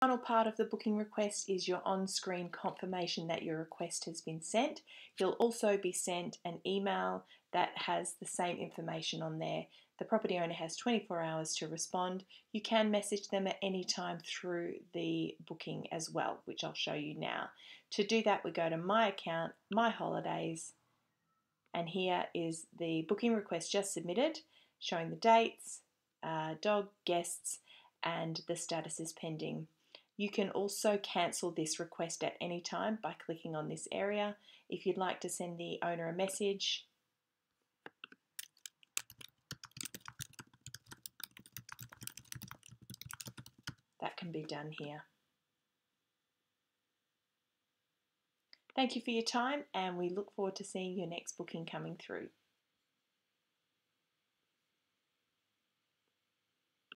Final part of the booking request is your on-screen confirmation that your request has been sent. You'll also be sent an email that has the same information on there. The property owner has 24 hours to respond. You can message them at any time through the booking as well, which I'll show you now. To do that, we go to My Account, My Holidays, and here is the booking request just submitted, showing the dates, uh, dog, guests, and the status is pending. You can also cancel this request at any time by clicking on this area. If you'd like to send the owner a message, that can be done here. Thank you for your time and we look forward to seeing your next booking coming through.